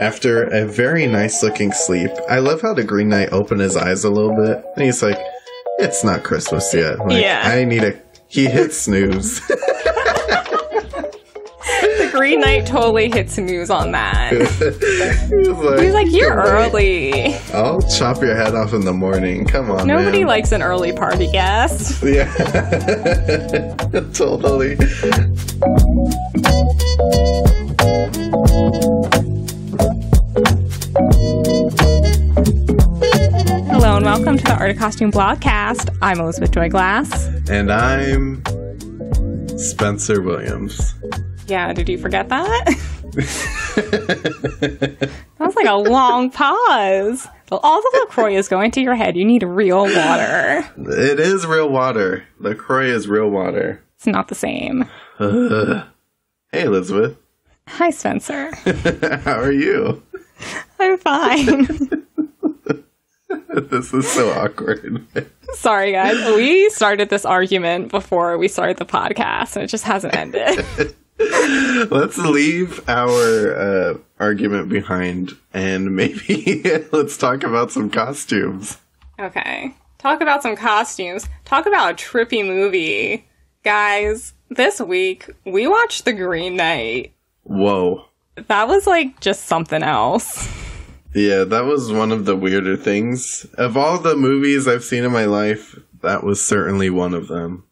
After a very nice looking sleep, I love how the Green Knight opened his eyes a little bit and he's like, It's not Christmas yet. Like, Yeah. I need a. He hit snooze. The Green Knight totally hit snooze on that. he was like, He's like, You're "Come on. early. I'll chop your head off in the morning. Come on. Nobody man." likes an early party guest. Yeah. totally. Hello and welcome to the Art of Costume Blogcast. I'm Elizabeth Joy Glass. And I'm Spencer Williams. Yeah, did you forget that? that was like a long pause. All the LaCroix is going to your head. You need real water. It is real water. LaCroix is real water. It's not the same. Ugh. Hey, Elizabeth. Hi, Spencer. How are you? I'm fine. This is so awkward. Sorry, guys. We started this argument before we started the podcast, and it just hasn't ended. let's leave our uh, argument behind and maybe let's talk about some costumes. Okay. Talk about some costumes. Talk about a trippy movie. Guys, this week we watched The Green Knight. Whoa. That was like just something else. Yeah, that was one of the weirder things. Of all the movies I've seen in my life, that was certainly one of them.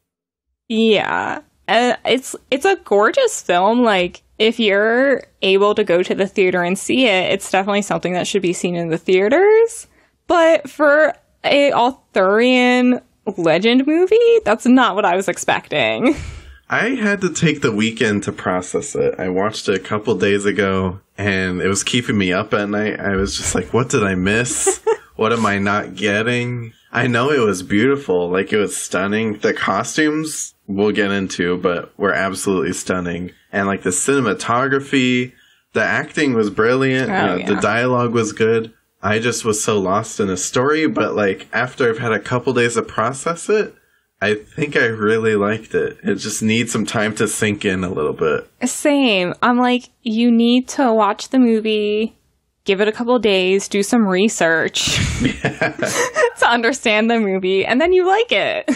Yeah. Uh, it's it's a gorgeous film like if you're able to go to the theater and see it, it's definitely something that should be seen in the theaters. But for a Arthurian legend movie, that's not what I was expecting. I had to take the weekend to process it. I watched it a couple days ago and it was keeping me up at night. I was just like, what did I miss? what am I not getting? I know it was beautiful. Like it was stunning. The costumes we'll get into, but were absolutely stunning. And like the cinematography, the acting was brilliant. Oh, know, yeah. The dialogue was good. I just was so lost in the story, but like after I've had a couple days to process it, I think I really liked it. It just needs some time to sink in a little bit. Same. I'm like, you need to watch the movie, give it a couple days, do some research to understand the movie, and then you like it.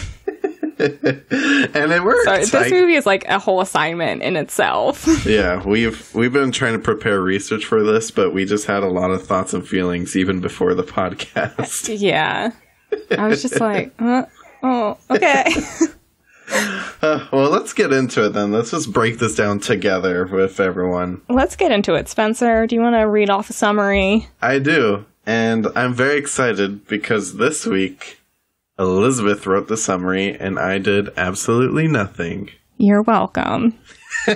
and it works. So this I- movie is like a whole assignment in itself. yeah, we've we've been trying to prepare research for this, but we just had a lot of thoughts and feelings even before the podcast. yeah. I was just like, uh, oh, okay. Uh, well, let's get into it then. Let's just break this down together with everyone. Let's get into it. Spencer, do you want to read off a summary? I do, and I'm very excited because this week Elizabeth wrote the summary and I did absolutely nothing. You're welcome. I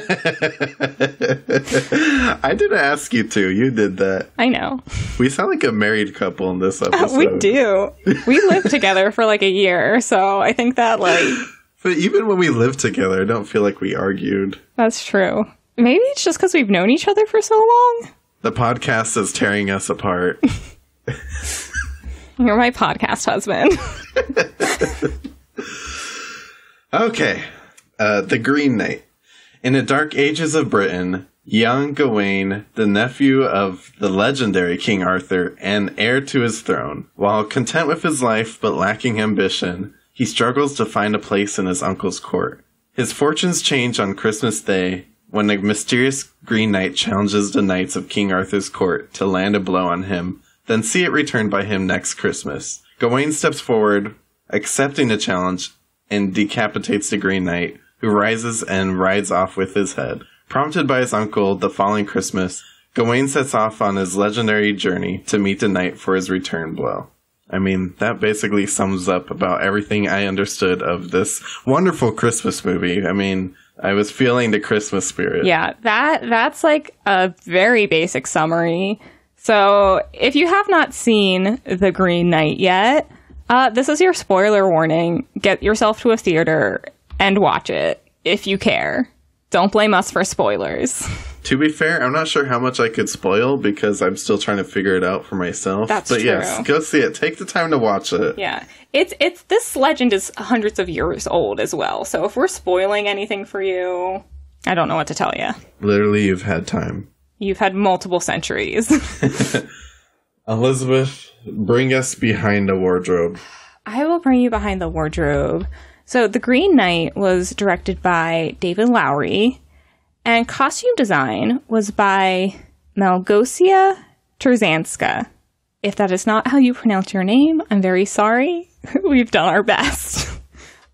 didn't ask you to. You did that. I know. We sound like a married couple in this episode. we do. We lived together for like a year, so I think that like But even when we lived together, I don't feel like we argued. that's true. Maybe it's just because we've known each other for so long. The podcast is tearing us apart. You're my podcast husband. Okay. Uh, the Green Knight. In the dark ages of Britain, young Gawain, the nephew of the legendary King Arthur and heir to his throne, while content with his life but lacking ambition, he struggles to find a place in his uncle's court. His fortunes change on Christmas Day when a mysterious Green Knight challenges the knights of King Arthur's court to land a blow on him, then see it returned by him next Christmas. Gawain steps forward, accepting the challenge, and decapitates the Green Knight, who rises and rides off with his head. Prompted by his uncle the following Christmas, Gawain sets off on his legendary journey to meet the knight for his return blow. I mean, that basically sums up about everything I understood of this wonderful Christmas movie. I mean, I was feeling the Christmas spirit. yeah, that that's like a very basic summary. So, if you have not seen The Green Knight yet, uh, this is your spoiler warning. Get yourself to a theater and watch it if you care. Don't blame us for spoilers. To be fair, I'm not sure how much I could spoil because I'm still trying to figure it out for myself. That's but yes, go see it. Take the time to watch it. Yeah. it's it's this legend is hundreds of years old as well. So if we're spoiling anything for you, I don't know what to tell you. Literally, you've had time. You've had multiple centuries. Elizabeth, bring us behind the wardrobe. I will bring you behind the wardrobe. So, The Green Knight was directed by David Lowery, and costume design was by Malgosia Turzanska. If that is not how you pronounce your name, I'm very sorry. We've done our best.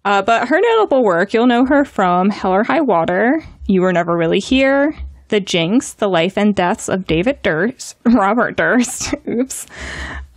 Uh, but her notable work, you'll know her from Hell or High Water, You Were Never Really Here, The Jinx, The Life and Deaths of David Durst, Robert Durst, oops,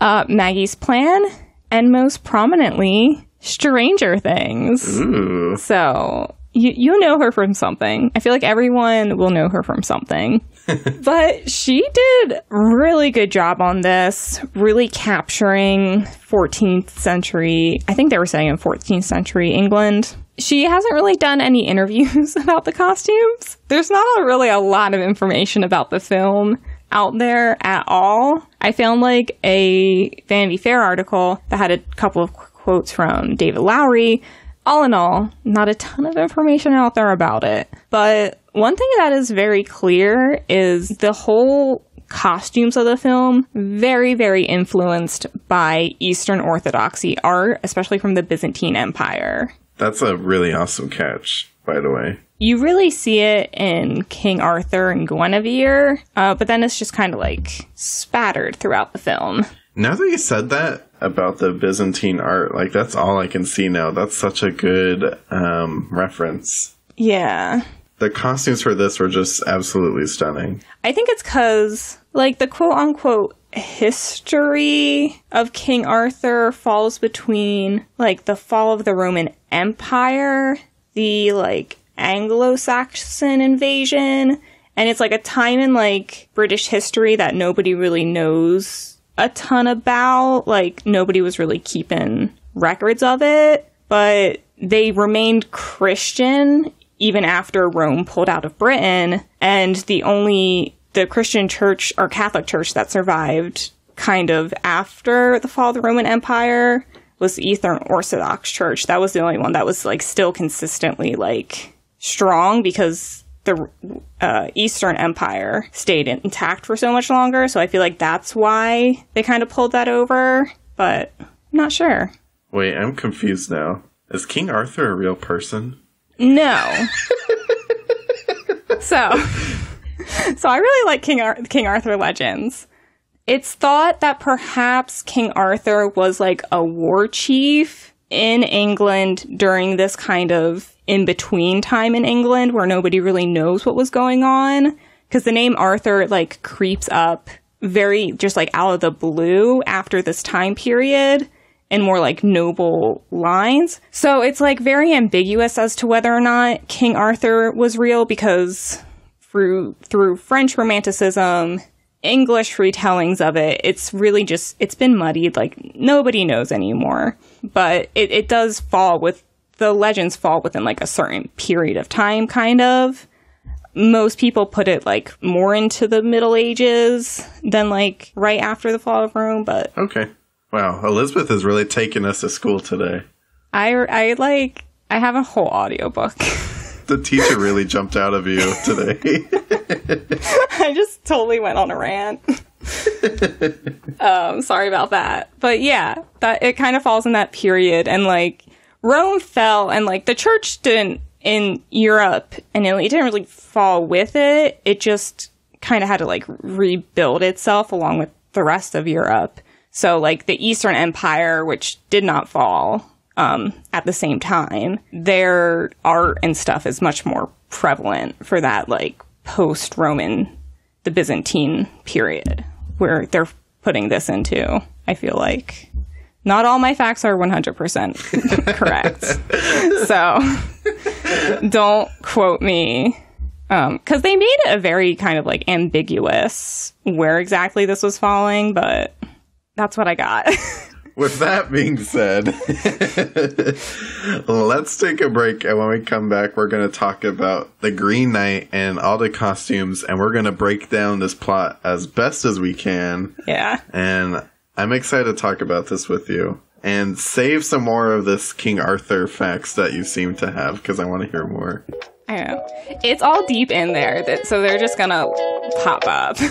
uh, Maggie's Plan, and most prominently, Stranger Things. Ooh. So you you know her from something. I feel like everyone will know her from something. but she did really good job on this, really capturing 14th century. I think they were saying in 14th century England. She hasn't really done any interviews about the costumes. There's not a, really a lot of information about the film out there at all. I found like a Vanity Fair article that had a couple of quotes from David Lowery. All in all, not a ton of information out there about it. But one thing that is very clear is the whole costumes of the film very very influenced by eastern orthodoxy art especially from the byzantine empire That's a really awesome catch, by the way. you really see it in king arthur and guinevere uh, but then it's just kind of like spattered throughout the film Now that you said that about the Byzantine art, like that's all I can see now. That's such a good um, reference. yeah The costumes for this were just absolutely stunning. I think it's because, like, the quote unquote history of King Arthur falls between, like, the fall of the Roman Empire, the, like, Anglo Saxon invasion, and it's like a time in, like, British history that nobody really knows a ton about. Like, nobody was really keeping records of it, but they remained Christian even after Rome pulled out of Britain, and the only the Christian church or Catholic church that survived kind of after the fall of the Roman Empire was the Eastern Orthodox Church. That was the only one that was like still consistently like strong because the uh, Eastern Empire stayed intact for so much longer. So I feel like that's why they kind of pulled that over, but I'm not sure. Wait, I'm confused now. Is King Arthur a real person? No. so, so I really like King Ar- King Arthur Legends. It's thought that perhaps King Arthur was like a war chief in England during this kind of in between time in England where nobody really knows what was going on because the name Arthur like creeps up very just like out of the blue after this time period in more like noble lines. So it's like very ambiguous as to whether or not King Arthur was real because through through French romanticism, English retellings of it, it's really just it's been muddied, like nobody knows anymore. But it, it does fall with the legends fall within like a certain period of time kind of. Most people put it like more into the Middle Ages than like right after the fall of Rome, but Okay. Wow, Elizabeth has really taken us to school today. I I like I have a whole audiobook. The teacher really jumped out of you today. I just totally went on a rant. um, sorry about that. But yeah, that it kind of falls in that period and like Rome fell and like the church didn't in Europe and it, it didn't really fall with it. It just kind of had to like rebuild itself along with the rest of Europe. So like the Eastern Empire, which did not fall um, at the same time, their art and stuff is much more prevalent for that like post Roman, the Byzantine period, where they're putting this into. I feel like not all my facts are 100% correct. so don't quote me. Um, because they made it a very kind of like ambiguous where exactly this was falling, but that's what I got. With that being said, let's take a break. And when we come back, we're going to talk about the Green Knight and all the costumes. And we're going to break down this plot as best as we can. yeah. And I'm excited to talk about this with you. and save some more of this King Arthur facts that you seem to have because I want to hear more. I don't know. It's all deep in there, that, so they're just gonna pop up.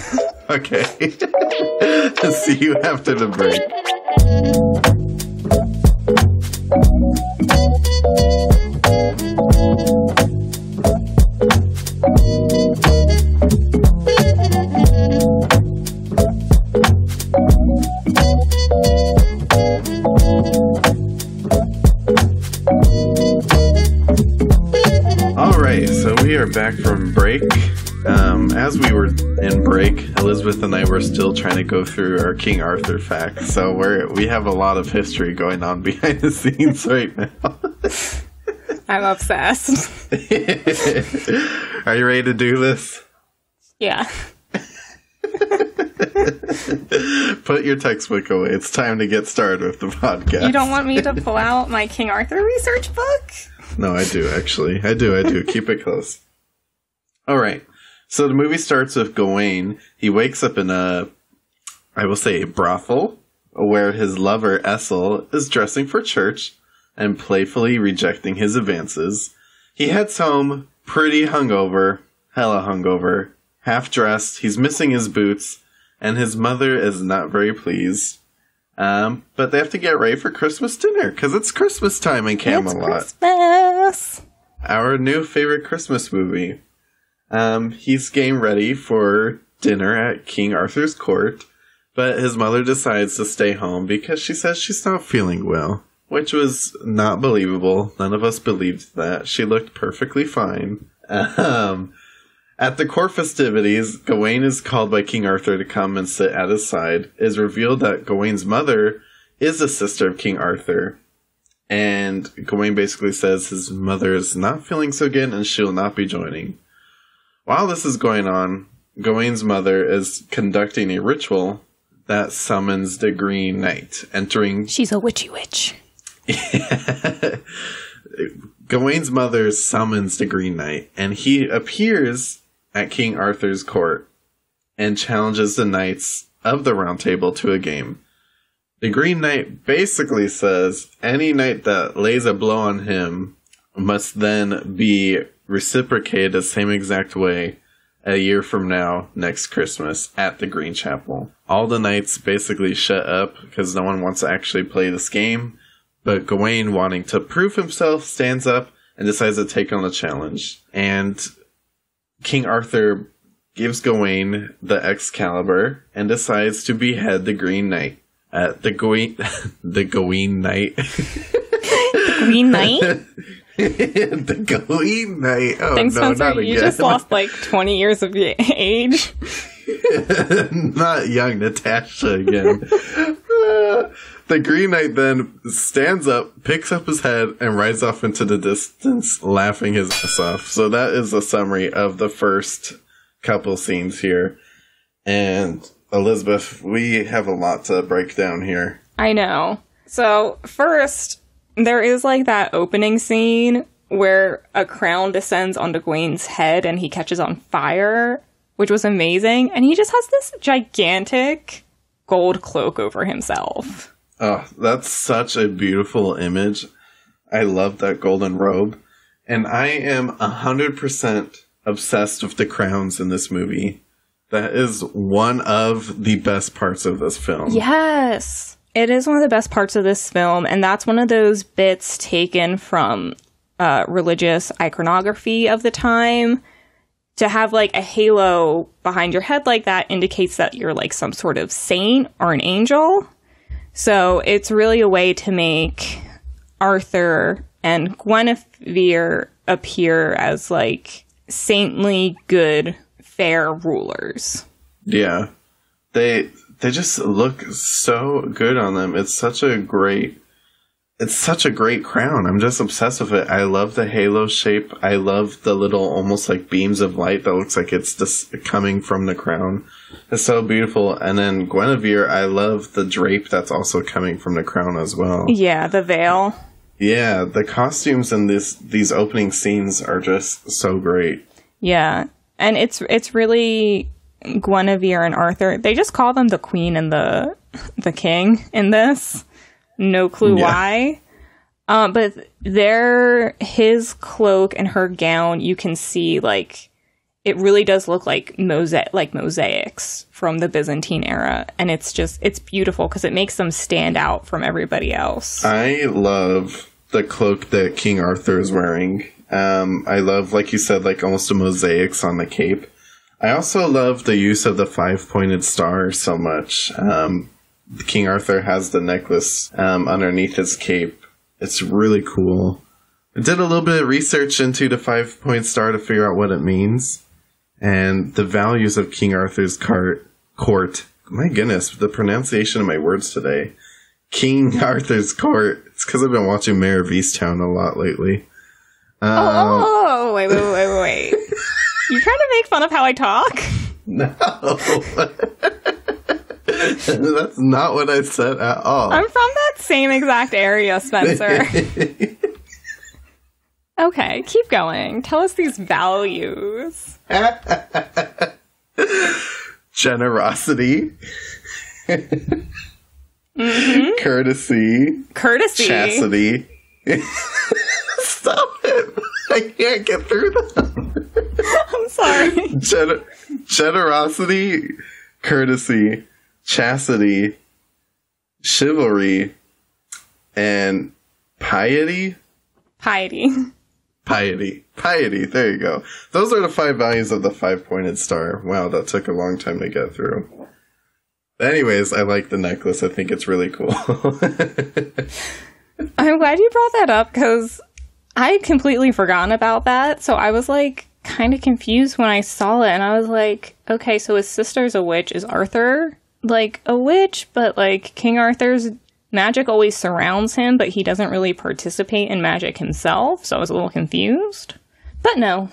Okay. See you after the break. Back from break. Um, as we were in break, Elizabeth and I were still trying to go through our King Arthur facts. So we're we have a lot of history going on behind the scenes right now. I'm obsessed. are you ready to do this? yeah. Put your textbook away. It's time to get started with the podcast. You don't want me to pull out my King Arthur research book? No, I do actually. I do. I do. Keep it close. All right. So the movie starts with Gawain. He wakes up in a, I will say, a brothel, where his lover Essel is dressing for church and playfully rejecting his advances. He heads home, pretty hungover, hella hungover, half dressed. He's missing his boots, and his mother is not very pleased. Um, but they have to get ready for Christmas dinner because it's Christmas time in Camelot It's Christmas. our new favorite Christmas movie. Um, he's getting ready for dinner at King Arthur's court, but his mother decides to stay home because she says she's not feeling well, which was not believable. None of us believed that. She looked perfectly fine. Um, at the court festivities, Gawain is called by King Arthur to come and sit at his side. It is revealed that Gawain's mother is a sister of King Arthur, and Gawain basically says his mother is not feeling so good and she'll not be joining. While this is going on, Gawain's mother is conducting a ritual that summons the Green Knight, entering She's a witchy witch. Gawain's mother summons the Green Knight, and he appears at King Arthur's court and challenges the knights of the Round Table to a game. The Green Knight basically says any knight that lays a blow on him must then be reciprocated the same exact way a year from now, next Christmas, at the Green Chapel. All the knights basically shut up because no one wants to actually play this game, but Gawain, wanting to prove himself, stands up and decides to take on the challenge. And King Arthur gives Gawain the Excalibur and decides to behead the Green Knight. Uh, the Gawain, the Gawain Knight, Green Knight? the Gawain Knight. Oh Thanks, no, Spencer. not You again! just lost like 20 years of age. not young Natasha again. Uh, the Green Knight then stands up, picks up his head, and rides off into the distance, laughing his ass off. So that is a summary of the first couple scenes here. And Elizabeth, we have a lot to break down here. I know. So, first, there is like that opening scene where a crown descends onto Gawain's head and he catches on fire, which was amazing. And he just has this gigantic gold cloak over himself. Oh, that's such a beautiful image. I love that golden robe. And I am 100% obsessed with the crowns in this movie. That is one of the best parts of this film. Yes. It is one of the best parts of this film, and that's one of those bits taken from uh, religious iconography of the time. To have like a halo behind your head like that indicates that you're like some sort of saint or an angel. So it's really a way to make Arthur and Guinevere appear as like saintly, good, fair rulers. Yeah. They they just look so good on them. It's such a great it's such a great crown. I'm just obsessed with it. I love the halo shape. I love the little almost like beams of light that looks like it's just coming from the crown. It's so beautiful. And then Guinevere, I love the drape that's also coming from the crown as well. Yeah, the veil. Yeah, the costumes in this these opening scenes are just so great. Yeah. And it's it's really Guinevere and Arthur. They just call them the queen and the the king in this. no clue Yeah. why. Um, but there, his cloak and her gown, you can see like it really does look like mosaic, like mosaics from the Byzantine era, and it's just it's beautiful because it makes them stand out from everybody else. I love the cloak that King Arthur is wearing. Um, I love, like you said, like almost a mosaics on the cape. I also love the use of the five pointed star so much. Um, King Arthur has the necklace um, underneath his cape. It's really cool. I did a little bit of research into the five point star to figure out what it means and the values of King Arthur's cart, court. My goodness, the pronunciation of my words today. King Arthur's court. It's because I've been watching Mare of Easttown a lot lately. Um, oh, wait, wait, wait, wait, wait! you trying to make fun of how I talk? No. That's not what I said at all. I'm from that same exact area, Spencer. okay, keep going. Tell us these values. Generosity. Hmm. Courtesy. Courtesy. Chastity. Stop it. I can't get through them. I'm sorry. Gener- generosity, courtesy, chastity, chivalry, and piety. Piety. Piety. Piety. There you go. Those are the five values of the five pointed star. Wow, that took a long time to get through. Anyways, I like the necklace. I think it's really cool. I'm glad you brought that up because I had completely forgotten about that. So I was like kind of confused when I saw it, and I was like, okay, so his sister's a witch. Is Arthur like a witch? But like King Arthur's magic always surrounds him, but he doesn't really participate in magic himself. So I was a little confused. But no,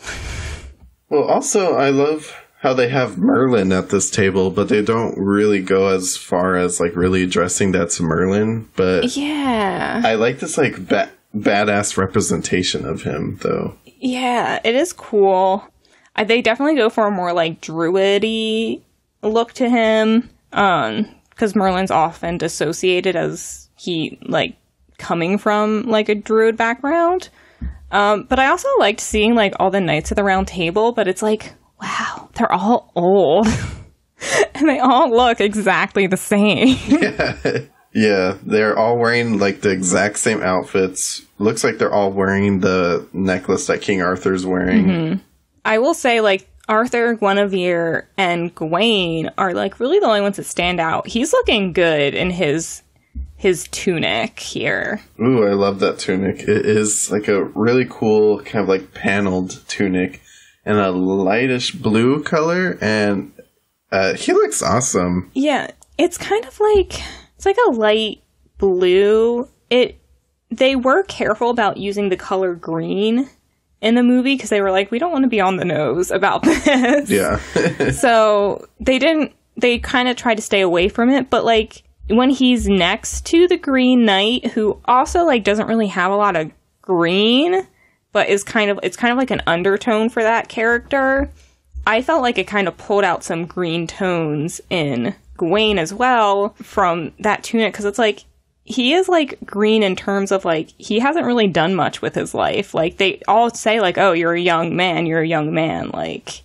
well, also, I love how they have Merlin at this table, but they don't really go as far as like really addressing that's Merlin. But yeah, I like this like ba- badass representation of him, though. Yeah, it is cool. I, they definitely go for a more like druidy look to him, um, because Merlin's often dissociated as he like coming from like a druid background. Um, but I also liked seeing like all the knights of the round table, but it's like, wow, they're all old. and they all look exactly the same. Yeah, they're all wearing like the exact same outfits. Looks like they're all wearing the necklace that King Arthur's wearing. I will say, like, Arthur, Guinevere, and Gawain are like really the only ones that stand out. He's looking good in his his tunic here. Ooh, I love that tunic. It is like a really cool kind of like paneled tunic and a lightish blue color and uh, he looks awesome. Yeah, it's kind of like like a light blue. It they were careful about using the color green in the movie because they were like, we don't want to be on the nose about this. Yeah. so they didn't they kind of tried to stay away from it but like when he's next to the green knight who also like doesn't really have a lot of green but is kind of it's kind of like an undertone for that character i felt like it kind of pulled out some green tones in gawain as well from that tunic because it's like he is like green in terms of like he hasn't really done much with his life like they all say like oh you're a young man you're a young man like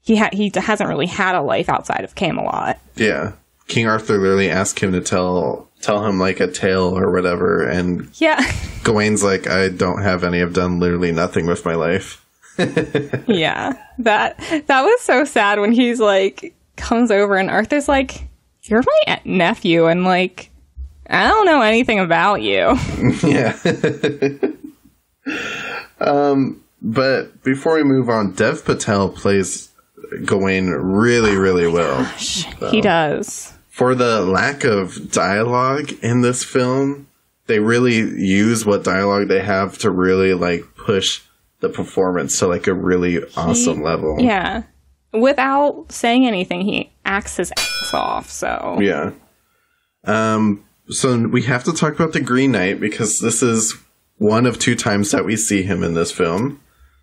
he ha- he hasn't really had a life outside of Camelot. yeah. King Arthur literally asked him to tell tell him like a tale or whatever and Yeah, Gawain's like I don't have any. I've done literally nothing with my life. yeah. That that was so sad when he's like comes over and Arthur's like, "You're my nephew," and like, I don't know anything about you. yeah. um, but before we move on, Dev Patel plays Gawain really, really well. He does. For the lack of dialogue in this film, they really use what dialogue they have to really like push the performance to like a really awesome level. Yeah. Without saying anything, he acts his ass off. So Yeah. Um, so we have to talk about the Green Knight because this is one of two times that we see him in this film.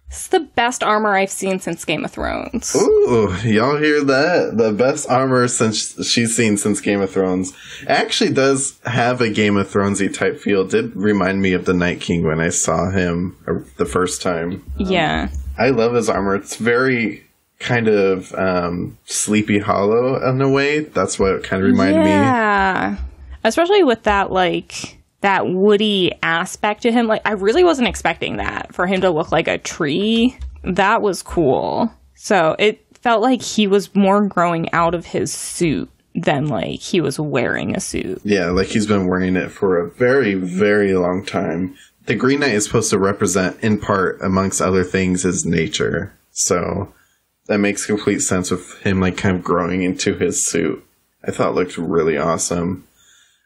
It's the best armor I've seen since Game of Thrones. Ooh, y'all hear that? The best armor since she's seen since Game of Thrones. It actually does have a Game of Thronesy type feel. Did remind me of the Night King when I saw him the first time. Yeah. I love his armor. It's very kind of um, sleepy hollow in a way. That's what it kind of reminded me. Yeah. Especially with that, like, that woody aspect to him. Like, I really wasn't expecting that for him to look like a tree. That was cool. So it felt like he was more growing out of his suit than like he was wearing a suit. Yeah, like he's been wearing it for a very, very long time. The Green Knight is supposed to represent, in part, amongst other things, his nature. So that makes complete sense with him like kind of growing into his suit. I thought it looked really awesome.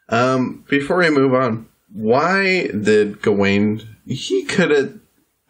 Um, before we move on, why did Gawain? He could have.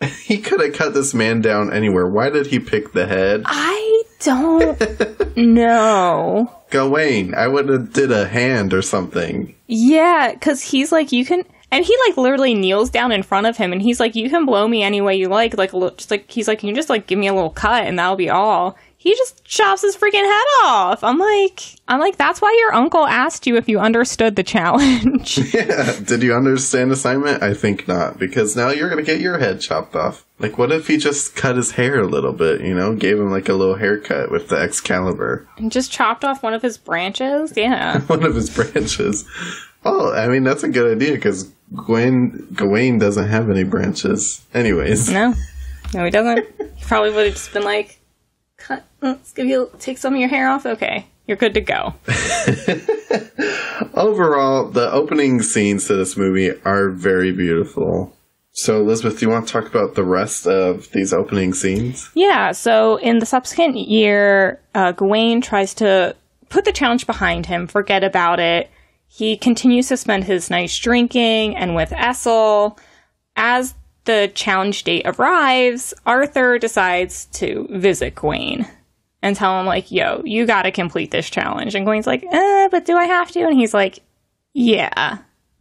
He could have cut this man down anywhere. Why did he pick the head? I don't know. Gawain, I would have did a hand or something. Yeah, because he's like, you can. And he like literally kneels down in front of him, and he's like, "You can blow me any way you like." Like, just like he's like, "You can just like give me a little cut, and that'll be all." He just chops his freaking head off. I'm like, I'm like, that's why your uncle asked you if you understood the challenge. Yeah, did you understand assignment? I think not, because now you're gonna get your head chopped off. Like, what if he just cut his hair a little bit? You know, gave him like a little haircut with the Excalibur, and just chopped off one of his branches. Yeah. one of his branches. Oh, I mean that's a good idea because Gwen Gawain doesn't have any branches. Anyways, No, no, he doesn't. He probably would have just been like, "Cut, let's give you take some of your hair off." Okay, you're good to go. overall, the opening scenes to this movie are very beautiful. So, Elizabeth, do you want to talk about the rest of these opening scenes? Yeah. So in the subsequent year, uh, Gawain tries to put the challenge behind him, forget about it. He continues to spend his nights drinking and with Essel. As the challenge date arrives, Arthur decides to visit Gawain and tell him like, "Yo, you got to complete this challenge." And Gawain's like, "Uh, but do I have to?" And he's like, "Yeah,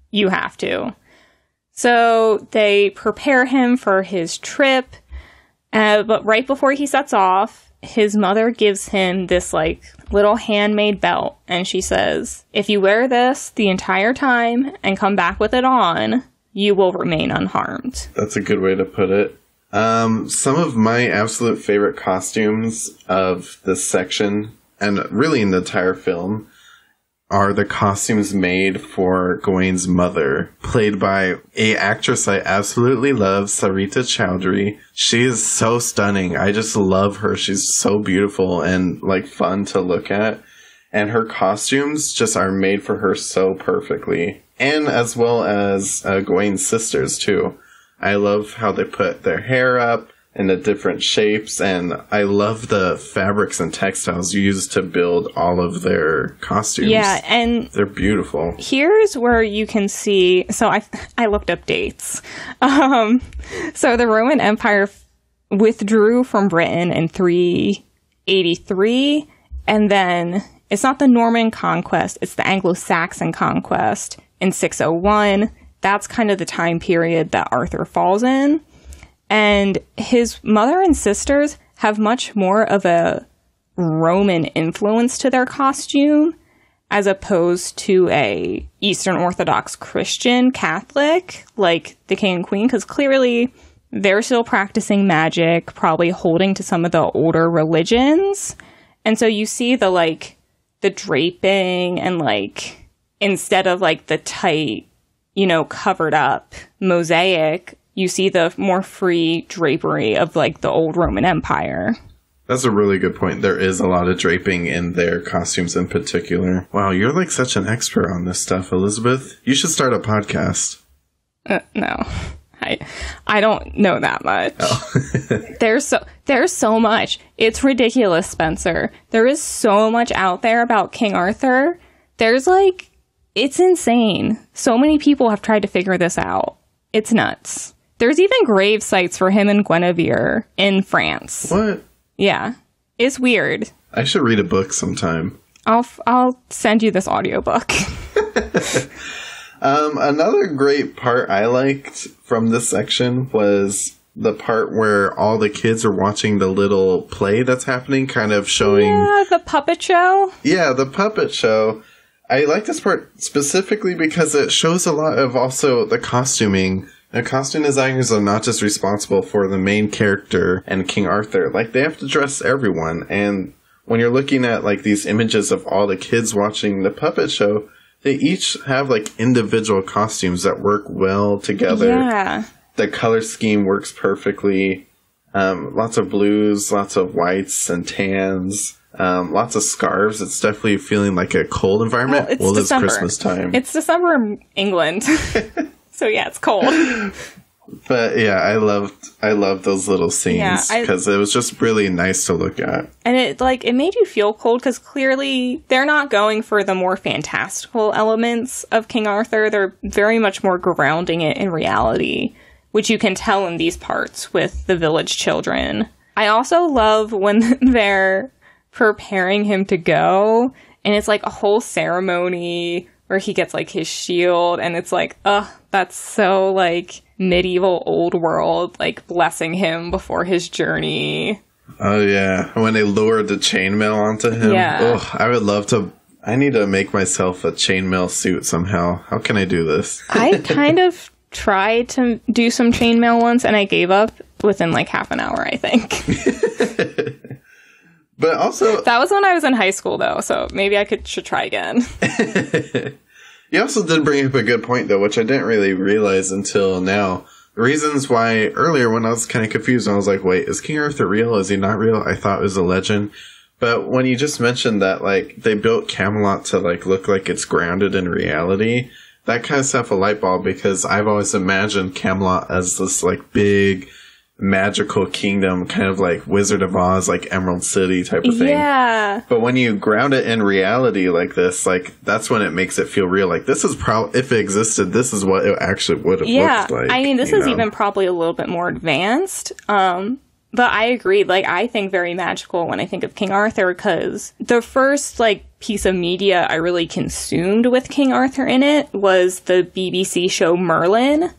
you have to." So they prepare him for his trip. Uh, but right before he sets off, his mother gives him this like little handmade belt. And she says, if you wear this the entire time and come back with it on, you will remain unharmed. That's a good way to put it. Um, some of my absolute favorite costumes of this section, and really in the entire film, are the costumes made for Gawain's mother, played by a actress I absolutely love, Sarita Choudhury. She is so stunning. I just love her. She's so beautiful and like fun to look at. And her costumes just are made for her so perfectly. And as well as uh, Gawain's sisters too. I love how they put their hair up in the different shapes, and I love the fabrics and textiles used to build all of their costumes. Yeah, and They're beautiful. here's where you can see. So I I looked up dates. Um, so the Roman Empire withdrew from Britain in 383, and then it's not the Norman conquest; it's the Anglo-Saxon conquest in 601. That's kind of the time period that Arthur falls in, and his mother and sisters have much more of a Roman influence to their costume as opposed to a Eastern Orthodox Christian Catholic like the king and queen because clearly they're still practicing magic, probably holding to some of the older religions. And so you see the like the draping and like instead of like the tight, you know, covered up mosaic, you see the more free drapery of like the old Roman Empire. That's a really good point. There is a lot of draping in their costumes in particular. Wow, you're like such an expert on this stuff, Elizabeth. You should start a podcast. Uh, no. I I don't know that much. there's so there's so much. It's ridiculous, Spencer. There is so much out there about King Arthur. There's like it's insane. So many people have tried to figure this out. It's nuts. There's even grave sites for him and Guinevere in France. What? Yeah. It's weird. I should read a book sometime. I'll f- I'll send you this audiobook. Um, another great part I liked from this section was the part where all the kids are watching the little play that's happening, kind of showing. Yeah, the puppet show. Yeah, the puppet show. I like this part specifically because it shows a lot of also the costuming. The costume designers are not just responsible for the main character and King Arthur. Like they have to dress everyone. And when you're looking at like these images of all the kids watching the puppet show, they each have like individual costumes that work well together. Yeah. The color scheme works perfectly. Um, lots of blues, lots of whites and tans, um, lots of scarves. It's definitely feeling like a cold environment. Well, it's well, December. it's Christmas time. It's December in England. so yeah, it's cold. but yeah, I loved I loved those little scenes because it was just really nice to look at. And it like it made you feel cold because clearly they're not going for the more fantastical elements of King Arthur. They're very much more grounding it in reality, which you can tell in these parts with the village children. I also love when they're preparing him to go, and it's like a whole ceremony where he gets like his shield, and it's like, ugh, that's so like medieval old world, like blessing him before his journey. Oh yeah, when they lured the chainmail onto him. Yeah. Oh, I would love to. I need to make myself a chainmail suit somehow. How can I do this? I kind of tried to do some chainmail once and I gave up within like half an hour, I think. But also, that was when I was in high school though, so maybe I could should try again. you also did bring up a good point though, which I didn't really realize until now. The reasons why earlier when I was kind of confused, I was like, wait, is King Arthur real? Is he not real? I thought it was a legend. But when you just mentioned that, like, they built Camelot to, like, look like it's grounded in reality, that kind of set off a light bulb because I've always imagined Camelot as this, like, big, magical kingdom, kind of like Wizard of Oz, like Emerald City type of thing. yeah. But when you ground it in reality like this, like that's when it makes it feel real. Like this is probably if it existed, this is what it actually would have Yeah. looked like. I mean this is know? even probably a little bit more advanced. Um but I agree, like I think very magical when I think of King Arthur because the first like piece of media I really consumed with King Arthur in it was the BBC show Merlin.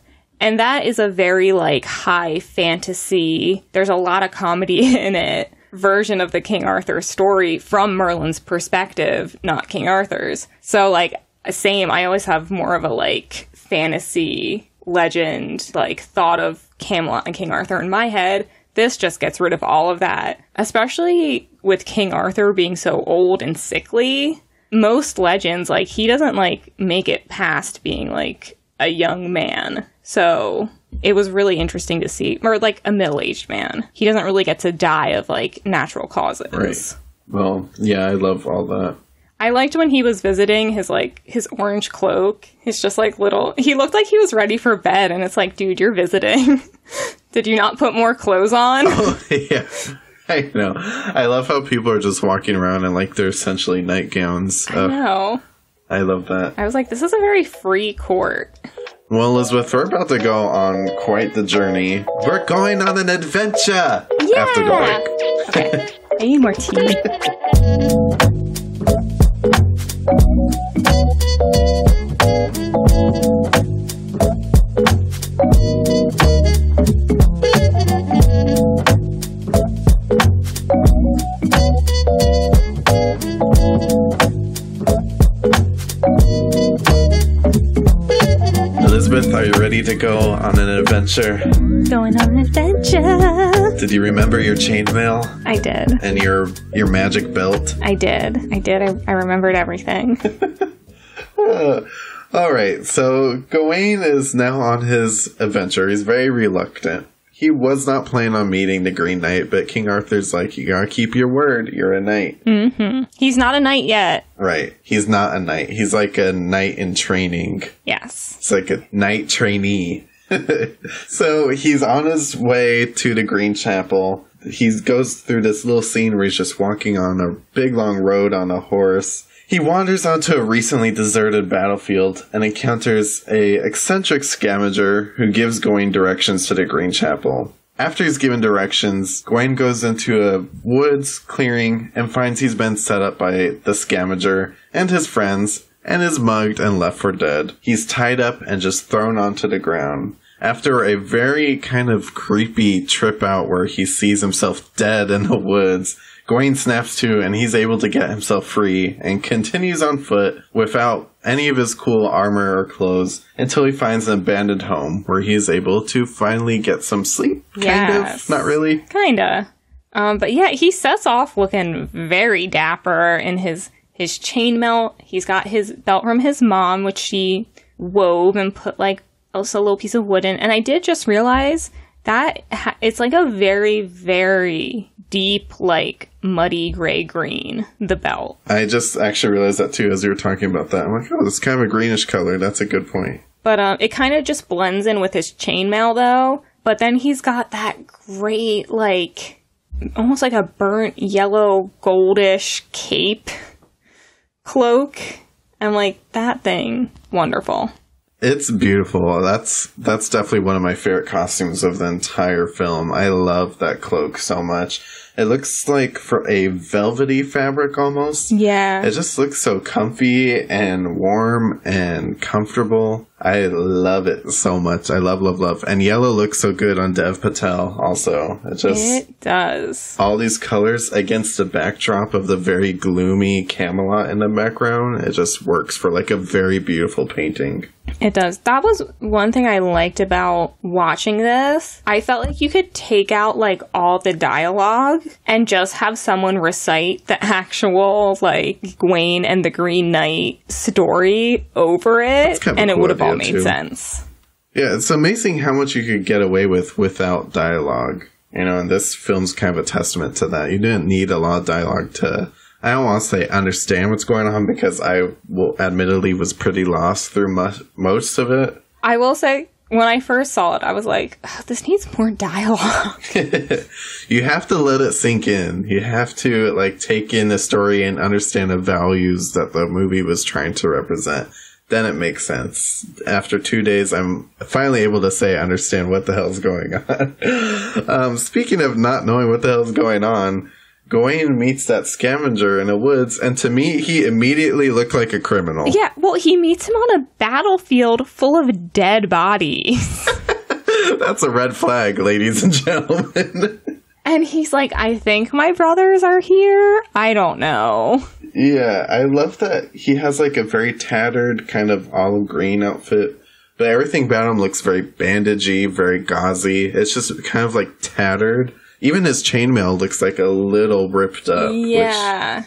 And that is a very like high fantasy, there's a lot of comedy in it version of the King Arthur story from Merlin's perspective, not King Arthur's. So like same, I always have more of a like fantasy legend like thought of Camelot and King Arthur in my head. This just gets rid of all of that, especially with King Arthur being so old and sickly. Most legends like he doesn't like make it past being like a young man. So it was really interesting to see, or like a middle aged man. He doesn't really get to die of like natural causes. Right. Well, yeah, I love all that. I liked when he was visiting his like his orange cloak. He's just like little. He looked like he was ready for bed, and it's like, dude, you're visiting. Did you not put more clothes on? yeah. I know. I love how people are just walking around in like they're essentially nightgowns. Uh, no. I love that. I was like, this is a very free court. Well, Elizabeth, we're about to go on quite the journey. We're going on an adventure after the break. Okay. I need more tea. Elizabeth, are you ready to go on an adventure? Going on an adventure. Did you remember your chainmail I did. and your your magic belt? I did. I did. I, I remembered everything. All right, so Gawain is now on his adventure. He's very reluctant. He was not planning on meeting the Green Knight, but King Arthur's like, you gotta keep your word. You're a knight. Mm-hmm. He's not a knight yet. Right. He's not a knight. He's like a knight in training. Yes. It's like a knight trainee. so he's on his way to the Green Chapel. He goes through this little scene where he's just walking on a big long road on a horse. He wanders onto a recently deserted battlefield and encounters a eccentric scavenger who gives Gawain directions to the Green Chapel. After he's given directions, Gawain goes into a woods clearing and finds he's been set up by the scavenger and his friends and is mugged and left for dead. He's tied up and just thrown onto the ground. After a very kind of creepy trip out where he sees himself dead in the woods, Gawain snaps to and he's able to get himself free and continues on foot without any of his cool armor or clothes until he finds an abandoned home where he is able to finally get some sleep. Kind Yes. of. Not really. Kinda. Um, but yeah, he sets off looking very dapper in his his chainmail. He's got his belt from his mom, which she wove and put like also a little piece of wood in. And I did just realize that ha- it's like a very very deep like muddy gray green the belt. I just actually realized that too as you were talking about that. I'm like, oh, it's kind of a greenish color. That's a good point. But um, it kind of just blends in with his chainmail though. But then he's got that great like almost like a burnt yellow goldish cape cloak. I'm like that thing wonderful. It's beautiful. That's that's definitely one of my favorite costumes of the entire film. I love that cloak so much. It looks like for a velvety fabric almost. Yeah. It just looks so comfy and warm and comfortable. I love it so much. I love, love, love. And yellow looks so good on Dev Patel also. It just it does. all these colors against the backdrop of the very gloomy Camelot in the background. It just works for like a very beautiful painting. It does. That was one thing I liked about watching this. I felt like you could take out like all the dialogue and just have someone recite the actual like Gawain and the Green Knight story over it, kind of a and it would have all made too. sense. Yeah, it's amazing how much you could get away with without dialogue. You know, and this film's kind of a testament to that. You didn't need a lot of dialogue to, I don't want to say understand what's going on because I will admittedly was pretty lost through mu- most of it. I will say, when I first saw it, I was like, "Ugh, this needs more dialogue. you have to let it sink in. You have to like take in the story and understand the values that the movie was trying to represent. Then it makes sense. After two days, I'm finally able to say I understand what the hell's going on. um, speaking of not knowing what the hell's going on, Gawain meets that scavenger in the woods, and to me, he immediately looked like a criminal. yeah, well, he meets him on a battlefield full of dead bodies. That's a red flag, ladies and gentlemen. and he's like, I think my brothers are here. I don't know. Yeah, I love that he has like a very tattered kind of olive green outfit, but everything about him looks very bandagey, very gauzy. It's just kind of like tattered. Even his chainmail looks like a little ripped up. which- Yeah.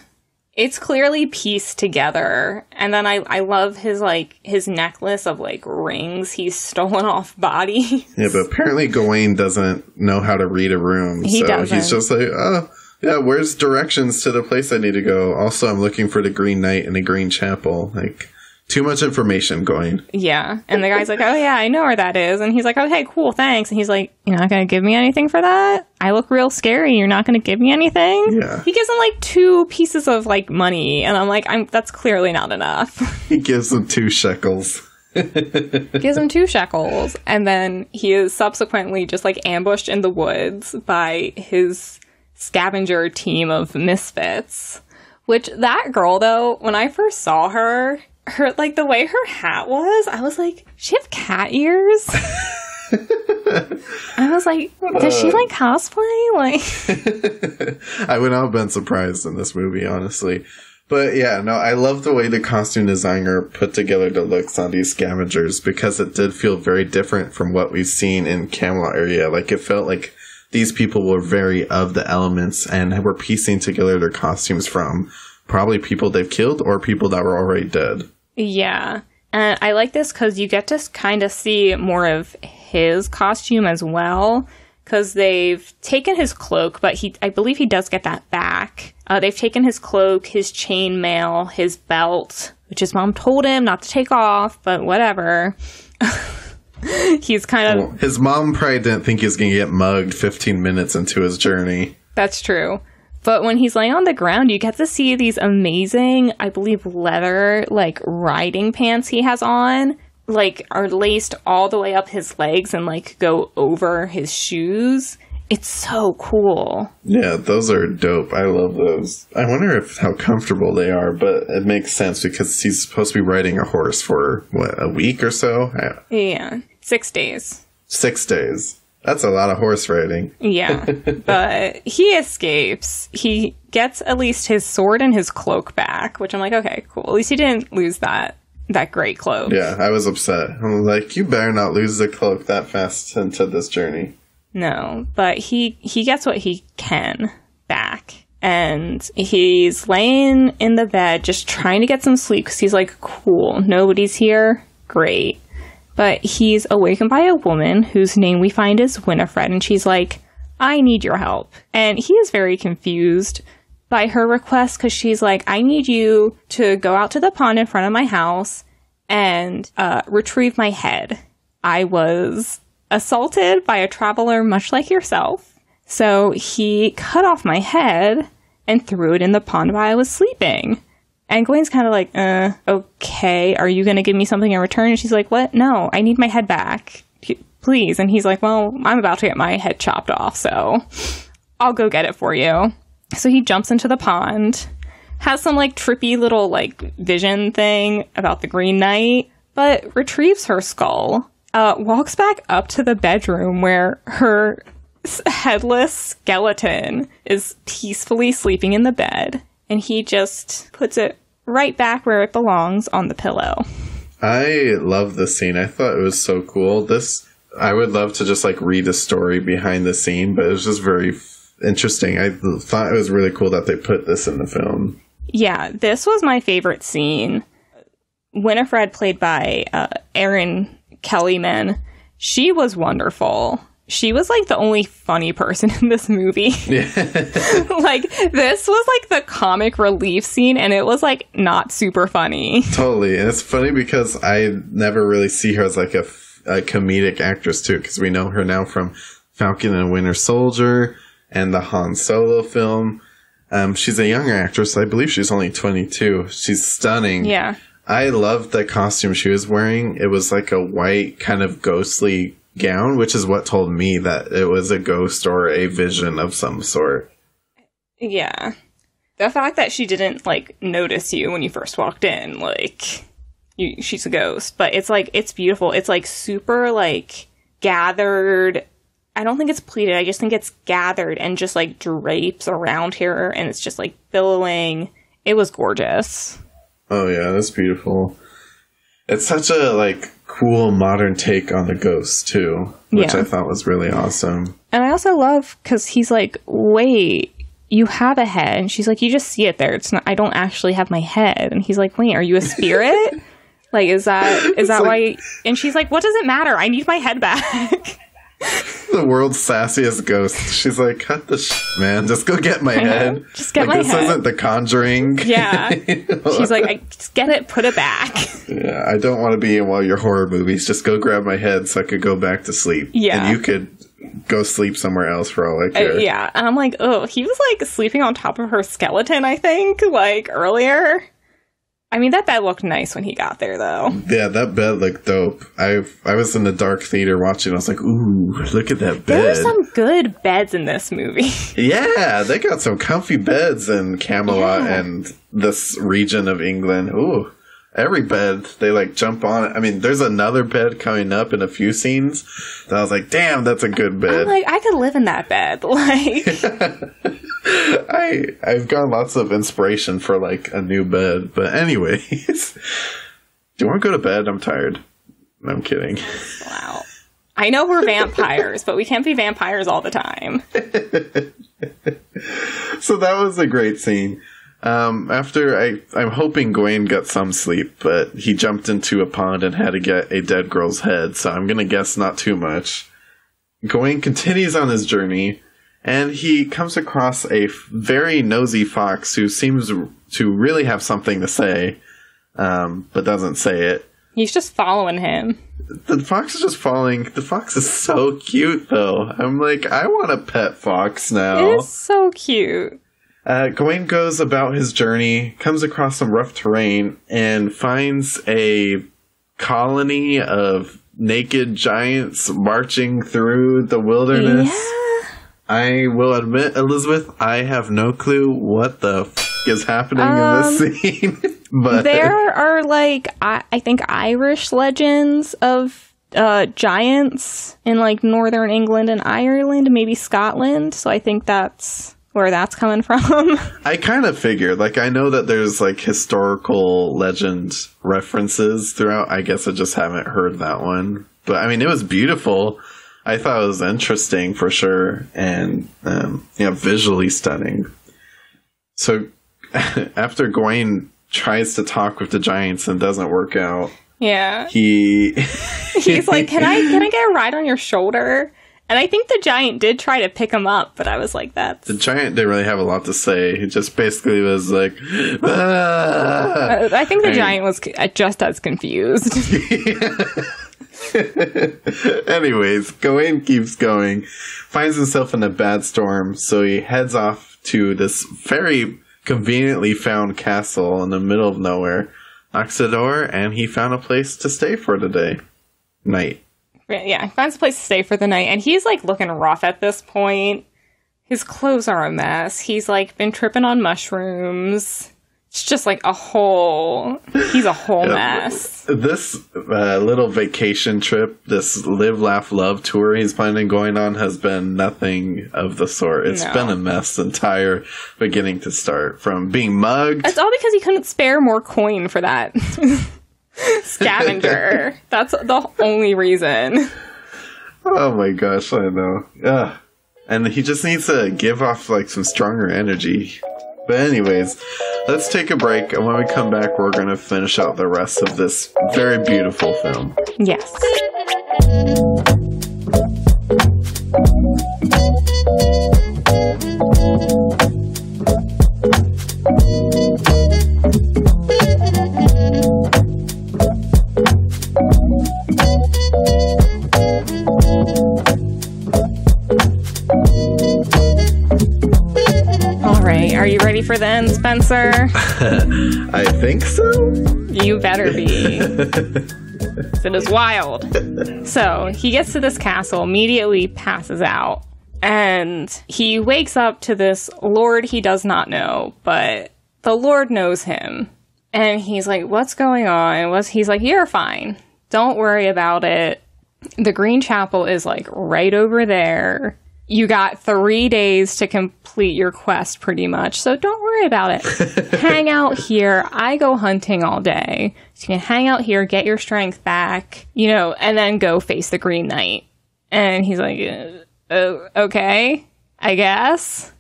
It's clearly pieced together. And then I, I love his like his necklace of like rings he's stolen off body. yeah, but apparently Gawain doesn't know how to read a room, He so doesn't. he's just like, oh, yeah, where's directions to the place I need to go? Also, I'm looking for the Green Knight and the Green Chapel. Like, too much information going. yeah. And the guy's like, Oh yeah, I know where that is. And he's like, Okay, cool, thanks. And he's like, You're not gonna give me anything for that? I look real scary. You're not gonna give me anything? Yeah. He gives him like two pieces of like money, and I'm like, I'm that's clearly not enough. He gives him two shekels. gives him two shekels, and then he is subsequently just like ambushed in the woods by his scavenger team of misfits. Which that girl though, when I first saw her, her like the way her hat was, I was like, she have cat ears. I was like, does she like cosplay? Like, I would not have been surprised in this movie, honestly. But yeah, no, I love the way the costume designer put together the looks on these scavengers because it did feel very different from what we've seen in Camelot area. Like it felt like these people were very of the elements and were piecing together their costumes from probably people they've killed or people that were already dead. Yeah. And I like this because you get to kind of see more of his costume as well. Because they've taken his cloak, but he, I believe he does get that back. Uh, they've taken his cloak, his chainmail, his belt, which his mom told him not to take off, but whatever. He's kind of, His mom probably didn't think he was going to get mugged 15 minutes into his journey. that's true. But when he's laying on the ground, you get to see these amazing, I believe, leather, like, riding pants he has on. Like, are laced all the way up his legs and, like, go over his shoes. It's so cool. Yeah, those are dope. I love those. I wonder if how comfortable they are, but it makes sense because he's supposed to be riding a horse for what a week or so. Yeah. Six days. Six days. That's a lot of horse riding. Yeah. but he escapes. He gets at least his sword and his cloak back, which I'm like, okay, cool. At least he didn't lose that that great cloak. Yeah, I was upset. I'm like, you better not lose the cloak that fast into this journey. No, but he he gets what he can back. And he's laying in the bed just trying to get some sleep because he's like, cool, nobody's here. Great. But he's awakened by a woman whose name we find is Winifred, and she's like, I need your help. And he is very confused by her request because she's like, I need you to go out to the pond in front of my house and uh, retrieve my head. I was assaulted by a traveler much like yourself. So he cut off my head and threw it in the pond while I was sleeping. And Gawain's kind of like, uh, okay, are you going to give me something in return? And she's like, what? No, I need my head back. Please. And he's like, well, I'm about to get my head chopped off, so I'll go get it for you. So he jumps into the pond, has some like trippy little like vision thing about the Green Knight, but retrieves her skull, uh, walks back up to the bedroom where her headless skeleton is peacefully sleeping in the bed and he just puts it right back where it belongs on the pillow. I love this scene. I thought it was so cool. This I would love to just like read a story behind the scene, but it was just very f- interesting. I thought it was really cool that they put this in the film. Yeah, this was my favorite scene. Winifred, played by uh, Erin Kellyman, she was wonderful she was like the only funny person in this movie. Yeah. like this was like the comic relief scene and it was like not super funny. Totally. And it's funny because I never really see her as like a, a comedic actress too because we know her now from Falcon and Winter Soldier and the Han Solo film. Um, she's a younger actress. I believe she's only 22. She's stunning. Yeah. I loved the costume she was wearing. It was like a white kind of ghostly gown, which is what told me that it was a ghost or a vision of some sort. Yeah. The fact that she didn't like notice you when you first walked in, like you, she's a ghost, but it's like it's beautiful. It's like super like gathered. I don't think it's pleated. I just think it's gathered and just like drapes around here and it's just like billowing. It was gorgeous. Oh yeah, that's beautiful. It's such a like cool modern take on the ghost too, which yeah. I thought was really awesome. And I also love because he's like, "Wait, you have a head," and she's like, "You just see it there. It's not. I don't actually have my head." And he's like, "Wait, are you a spirit? like, is that is that like, why?" And she's like, "What does it matter? I need my head back." the world's sassiest ghost. She's like, cut the shit, man. Just go get my head. Just get like, my this head. isn't the conjuring. Yeah. She's like, I just get it, put it back. Yeah, I don't want to be in one of your horror movies. Just go grab my head so I could go back to sleep. Yeah. And you could go sleep somewhere else for all I care. Uh, yeah. And I'm like, oh, he was like sleeping on top of her skeleton, I think, like earlier. I mean, that bed looked nice when he got there, though. Yeah, that bed looked dope. I I was in the dark theater watching. I was like, "Ooh, look at that bed." There are some good beds in this movie. yeah, they got some comfy beds in Camelot yeah. and this region of England. Ooh, every bed they like jump on it. I mean, there's another bed coming up in a few scenes. That I was like, "Damn, that's a good bed." I'm like, I could live in that bed. Like. I I've got lots of inspiration for like a new bed, but anyways, do you want to go to bed? I'm tired. No, I'm kidding. Wow. I know we're vampires, but we can't be vampires all the time. so that was a great scene. Um, after I, I'm hoping Gawain got some sleep, but he jumped into a pond and had to get a dead girl's head, so I'm gonna guess not too much. Gawain continues on his journey, and he comes across a very nosy fox who seems to really have something to say, um, but doesn't say it. He's just following him. The fox is just following. The fox is so cute, though. I'm like, I want a pet fox now. It is so cute. Uh, Gawain goes about his journey, comes across some rough terrain, and finds a colony of naked giants marching through the wilderness. Yeah I will admit, Elizabeth, I have no clue what the f- is happening um, in this um, scene. but there are like I, I think Irish legends of uh, giants in like northern England and Ireland, maybe Scotland. So I think that's where that's coming from. I kind of figured, like, I know that there's like historical legend references throughout. I guess I just haven't heard that one. But I mean, it was beautiful. I thought it was interesting for sure, and um, you know, visually stunning. So after Gawain tries to talk with the giants and doesn't work out, yeah, he he's like, "Can I can I get a ride on your shoulder?" And I think the giant did try to pick him up, but I was like, "That's." The giant didn't really have a lot to say. He just basically was like, ah! I think the And- giant was just as confused. Anyways, Gawain keeps going, finds himself in a bad storm, so he heads off to this very conveniently found castle in the middle of nowhere, knocks the door, and he found a place to stay for the day. Night. Yeah, he finds a place to stay for the night, and he's like looking rough at this point. His clothes are a mess. He's like been tripping on mushrooms. It's just like a whole. He's a whole mess. This uh, little vacation trip, this live, laugh, love tour he's planning going on has been nothing of the sort. It's No. been a mess entire beginning to start. From being mugged It's all because he couldn't spare more coin for that scavenger. That's the only reason. Oh my gosh, I know. Ugh. And he just needs to give off like some stronger energy. But anyways, let's take a break and when we come back we're gonna finish out the rest of this very beautiful film. Yes. Are you ready for the end, Spencer? I think so? You better be. it is wild. So he gets to this castle, immediately passes out, and he wakes up to this lord he does not know, but the lord knows him. And he's like, What's going on? What's he's like, You're fine. Don't worry about it. The Green Chapel is like right over there. You got three days to complete your quest, pretty much. So don't worry about it. hang out here. I go hunting all day. So you can hang out here, get your strength back, you know, and then go face the Green Knight. And he's like, uh, oh, okay, I guess.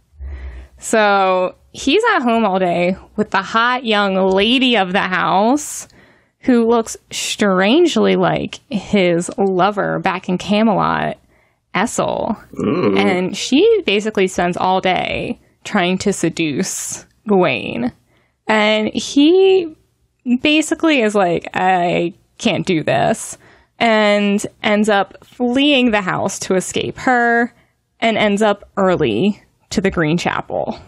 So he's at home all day with the hot young lady of the house who looks strangely like his lover back in Camelot, Essel. And she basically spends all day trying to seduce Gawain. And he basically is like, I can't do this. And ends up fleeing the house to escape her and ends up early to the Green Chapel.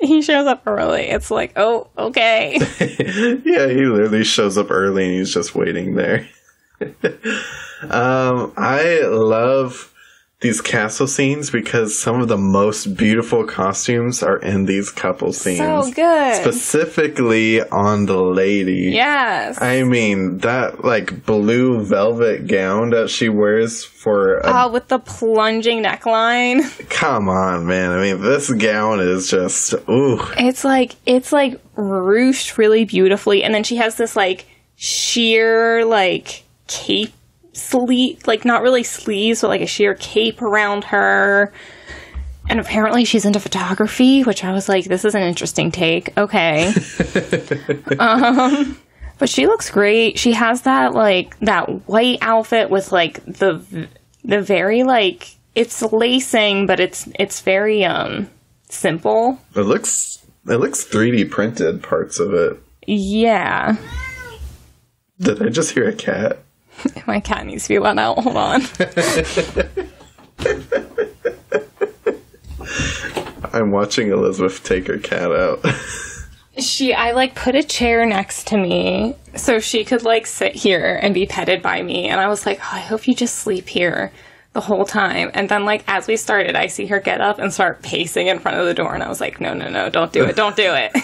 He shows up early. It's like, oh, okay. yeah, he literally shows up early and he's just waiting there. um, I love these castle scenes because some of the most beautiful costumes are in these couple scenes. so good. Specifically on the lady. yes. I mean, that like blue velvet gown that she wears for Oh, with the plunging neckline. come on, man. I mean, this gown is just ooh. It's like it's like ruched really beautifully, and then she has this like sheer like cape sleeve, like not really sleeves, but like a sheer cape around her. And apparently she's into photography, which I was like, this is an interesting take. Okay. um, but she looks great. She has that like that white outfit with like the the very like it's lacing, but it's it's very um simple. It looks it looks 3D printed parts of it. Yeah. Did I just hear a cat? My cat needs to be let out. Hold on. I'm watching Elizabeth take her cat out. She, I like put a chair next to me so she could like sit here and be petted by me. And I was like, oh, I hope you just sleep here the whole time. And then, like, as we started, I see her get up and start pacing in front of the door. And I was like, no, no, no, don't do it. Don't do it.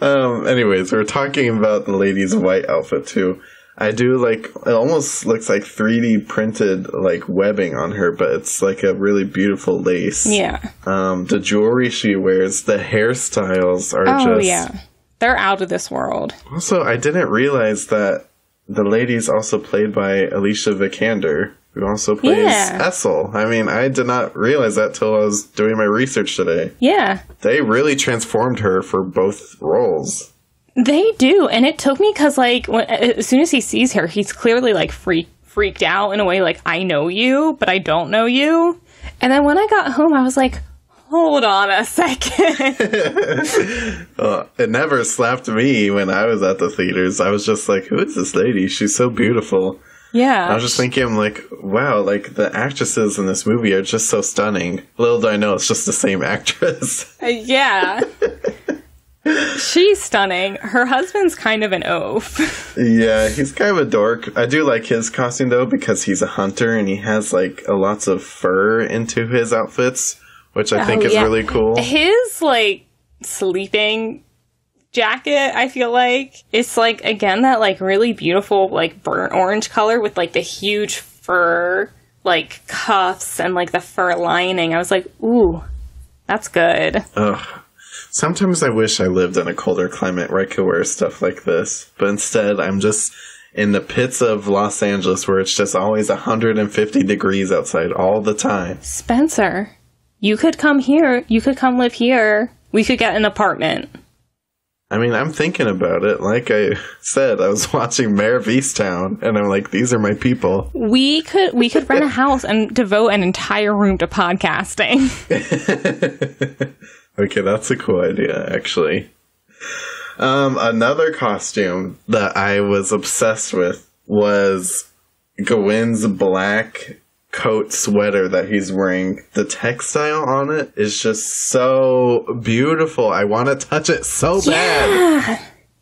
um, anyways, we're talking about the lady's white outfit too. I do like it almost looks like 3D printed like webbing on her, but it's like a really beautiful lace. Yeah. Um, the jewelry she wears, the hairstyles are Oh, just. yeah. They're out of this world. Also, I didn't realize that the lady's also played by Alicia Vikander, who also plays Yeah. Essel. I mean, I did not realize that till I was doing my research today. Yeah. They really transformed her for both roles. They do, and it took me because like when, as soon as he sees her, he's clearly like freak, freaked out in a way like I know you, but I don't know you. And then when I got home, I was like, hold on a second. Uh, it never slapped me when I was at the theaters. I was just like, who is this lady? She's so beautiful. Yeah. I was just thinking, I'm like, wow, like the actresses in this movie are just so stunning. Little do I know, it's just the same actress. Uh, yeah. She's stunning. Her husband's kind of an oaf. yeah, he's kind of a dork. I do like his costume though because he's a hunter and he has like a lots of fur into his outfits, which I think Oh, is yeah. really cool. His like sleeping jacket, I feel like it's like again that like really beautiful like burnt orange color with like the huge fur like cuffs and like the fur lining. I was like, ooh, that's good. Ugh. Sometimes I wish I lived in a colder climate where I could wear stuff like this, but instead I'm just in the pits of Los Angeles where it's just always 150 degrees outside all the time. Spencer, you could come here. You could come live here. We could get an apartment. I mean, I'm thinking about it. Like I said, I was watching Mare of Easttown, and I'm like, these are my people. We could we could rent a house and devote an entire room to podcasting. okay, that's a cool idea, actually. Um, another costume that I was obsessed with was Gawain's black coat sweater that he's wearing. The textile on it is just so beautiful. I want to touch it so bad.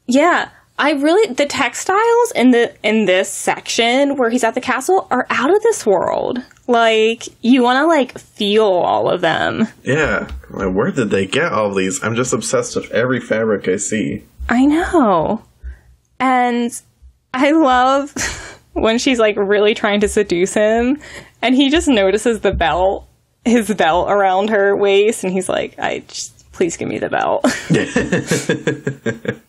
Yeah, I really the textiles in the in this section where he's at the castle are out of this world. Like you want to like feel all of them. Yeah. Like, where did they get all these? I'm just obsessed with every fabric I see. I know. And I love when she's like really trying to seduce him and he just notices the belt, his belt around her waist and he's like, "I just please give me the belt."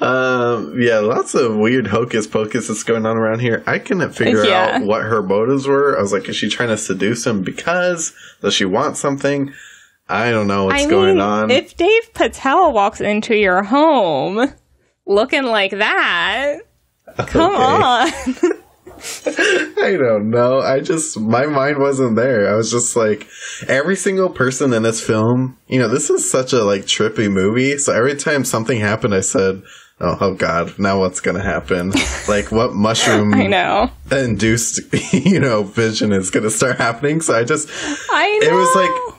Um, yeah, lots of weird hocus pocus that's going on around here. I couldn't figure Yeah. out what her motives were. I was like, is she trying to seduce him because? Does she want something? I don't know what's I going on. if Dev Patel walks into your home looking like that, come on. I don't know. I just my mind wasn't there. I was just like every single person in this film. You know, this is such a like trippy movie. So every time something happened, I said, "Oh, oh God, now what's gonna happen? like what mushroom I know. induced you know vision is gonna start happening?" So I just I know. it was like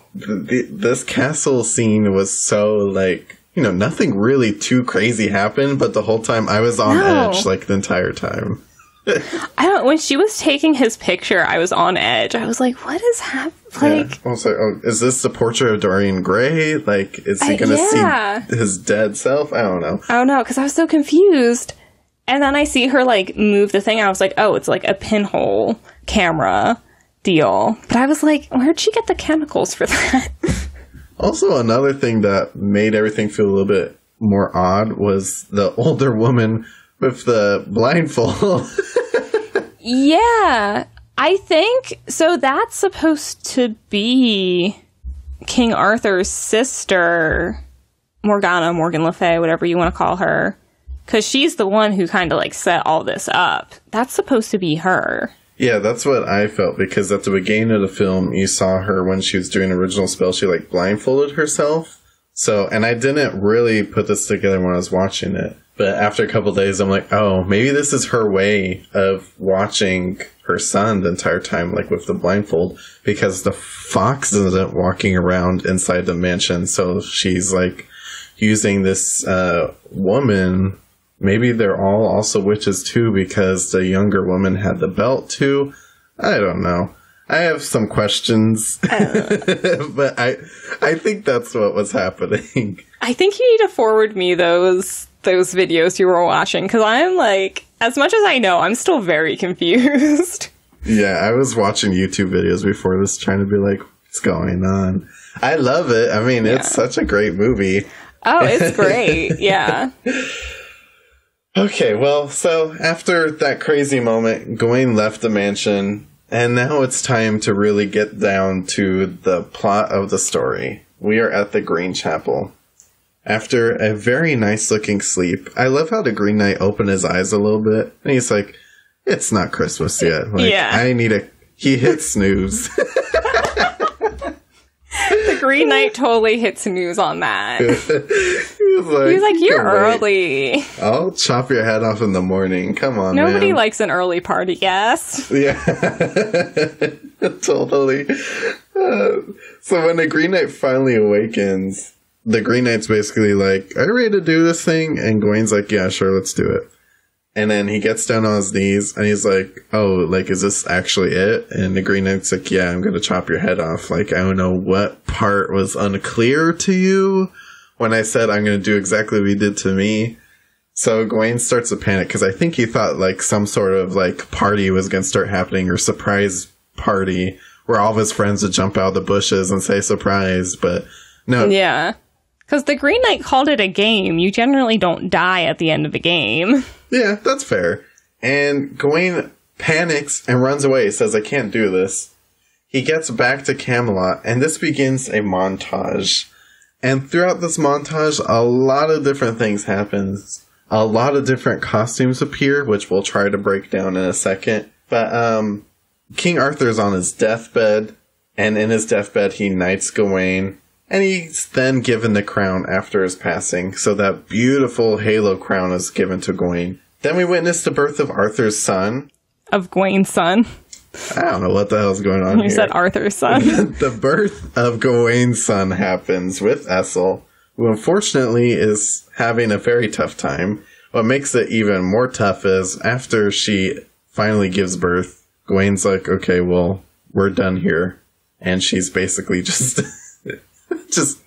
the, this castle scene was so like you know nothing really too crazy happened, but the whole time I was on No. edge like the entire time. I don't. When she was taking his picture, I was on edge. I was like, "What is happening?" Like, Yeah. Also, oh, is this the portrait of Dorian Gray? Like, is he gonna yeah. see his dead self? I don't know. I don't know, because I was so confused. And then I see her like move the thing. And I was like, "Oh, it's like a pinhole camera deal." But I was like, "Where'd she get the chemicals for that?" Also, another thing that made everything feel a little bit more odd was the older woman with the blindfold. Yeah, I think so. That's supposed to be King Arthur's sister, Morgana, Morgan Le Fay, whatever you want to call her, because she's the one who kind of like set all this up. That's supposed to be her. yeah, that's what I felt because at the beginning of the film, you saw her when she was doing original spell. She like blindfolded herself. So, and I didn't really put this together when I was watching it. But after a couple days, I'm like, oh, maybe this is her way of watching her son the entire time, like with the blindfold, because the fox isn't walking around inside the mansion. So she's like using this uh, woman. Maybe they're all also witches too, because the younger woman had the belt too. I don't know. I have some questions, oh. but I, I think that's what was happening. I think you need to forward me those those videos you were watching because I'm like, as much as I know, I'm still very confused. Yeah, I was watching YouTube videos before this trying to be like, what's going on? I love it. I mean, it's such a great movie. oh, it's great. Yeah. Okay, well, so after that crazy moment, Gawain left the mansion, and now it's time to really get down to the plot of the story. We are at the Green Chapel. After a very nice looking sleep, I love how the Green Knight opened his eyes a little bit, and he's like, It's not Christmas yet. Like, Yeah. I need a. He hit snooze. The Green Knight totally hits news on that. he was like, He's like, "You You're can wait. early. I'll chop your head off in the morning. Come on, Nobody man. likes an early party guest. Yeah, totally. Uh, so when the Green Knight finally awakens, the Green Knight's basically like, "Are you ready to do this thing?" And Gawain's like, "Yeah, sure, let's do it." And then he gets down on his knees and he's like, "Oh, like, is this actually it?" And the Green Knight's like, "Yeah, I'm gonna chop your head off." Like, I don't know what part was unclear to you when I said I'm gonna do exactly what you did to me. So Gawain starts to panic because I think he thought like some sort of like party was going to start happening or surprise party where all of his friends would jump out of the bushes and say surprise. But no, Yeah. Because the Green Knight called it a game. You generally don't die at the end of the game. yeah, that's fair. And Gawain panics and runs away. he Says, "I can't do this." He gets back to Camelot, and this begins a montage. And throughout this montage, a lot of different things happens. A lot of different costumes appear, which we'll try to break down in a second. But um, King Arthur's on his deathbed, and in his deathbed, he knights Gawain, and he's then given the crown after his passing. So that beautiful halo crown is given to Gawain. Then we witness the birth of Arthur's son. Of Gawain's son. I don't know what the hell's going on You here. said Arthur's son. the birth of Gawain's son happens with Essel, who unfortunately is having a very tough time. What makes it even more tough is after she finally gives birth, Gawain's like, okay, well, we're done here. And she's basically just, just,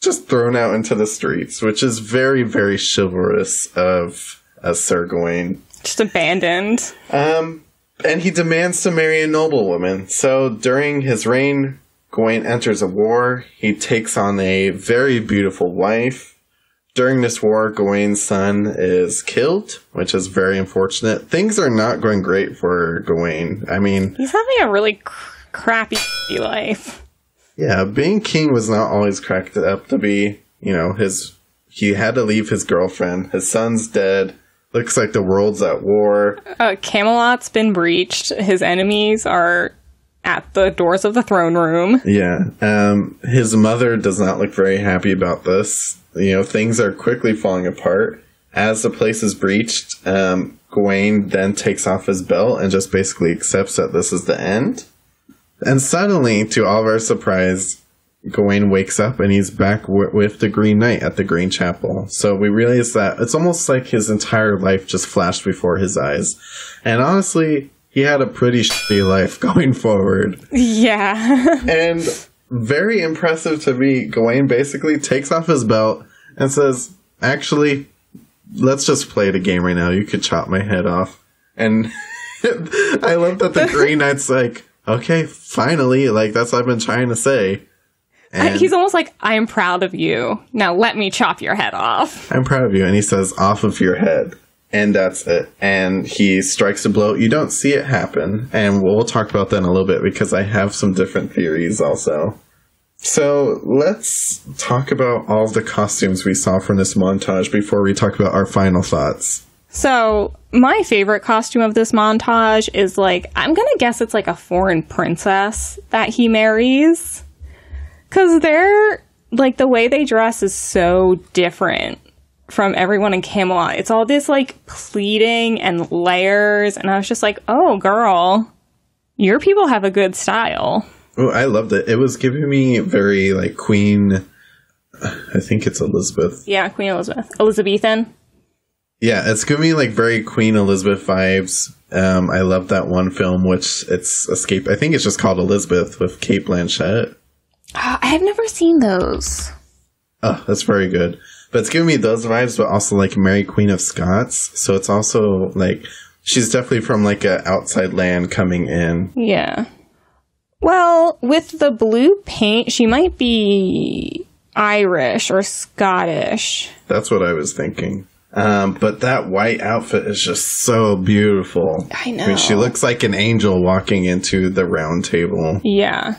just thrown out into the streets, which is very, very chivalrous of uh, Sir Gawain. Just abandoned. Um, and he demands to marry a noblewoman. So during his reign, Gawain enters a war. He takes on a very beautiful wife. During this war, Gawain's son is killed, which is very unfortunate. Things are not going great for Gawain. I mean, He's having a really cr- crappy life. Yeah, being king was not always cracked up to be. You know, his he had to leave his girlfriend. His son's dead. Looks like the world's at war. Uh, Camelot's been breached. His enemies are at the doors of the throne room. Yeah. Um, his mother does not look very happy about this. You know, things are quickly falling apart. As the place is breached, um, Gawain then takes off his belt and just basically accepts that this is the end. And suddenly, to all of our surprise, Gawain wakes up and he's back w- with the Green Knight at the Green Chapel. So we realize that it's almost like his entire life just flashed before his eyes. And honestly, he had a pretty shitty life going forward. Yeah. And very impressive to me, Gawain basically takes off his belt and says, Actually, let's just play the game right now. You could chop my head off. And I love that the Green Knight's like, Okay, finally, like that's what I've been trying to say. And He's almost like, I'm proud of you. Now let me chop your head off. I'm proud of you. And he says, Off of your head. And that's it. And he strikes a blow. You don't see it happen. And we'll, we'll talk about that in a little bit because I have some different theories also. So let's talk about all the costumes we saw from this montage before we talk about our final thoughts. So, my favorite costume of this montage is like, I'm gonna guess it's like a foreign princess that he marries. Cause they're, like, the way they dress is so different from everyone in Camelot. It's all this, like, pleating and layers, and I was just like, oh, girl, your people have a good style. Oh, I loved it. It was giving me very like Queen. I think it's Elizabeth. Yeah, Queen Elizabeth. Elizabethan. Yeah, it's giving me like very Queen Elizabeth vibes. Um, I love that one film, which it's Escape. I think it's just called Elizabeth with Cate Blanchett. Oh, I have never seen those. Oh, that's very good. But it's giving me those vibes, but also like Mary Queen of Scots. So it's also like she's definitely from like a outside land coming in. Yeah. Well, with the blue paint, she might be Irish or Scottish. That's what I was thinking. Um, but that white outfit is just so beautiful. I know. I mean, she looks like an angel walking into the round table. Yeah.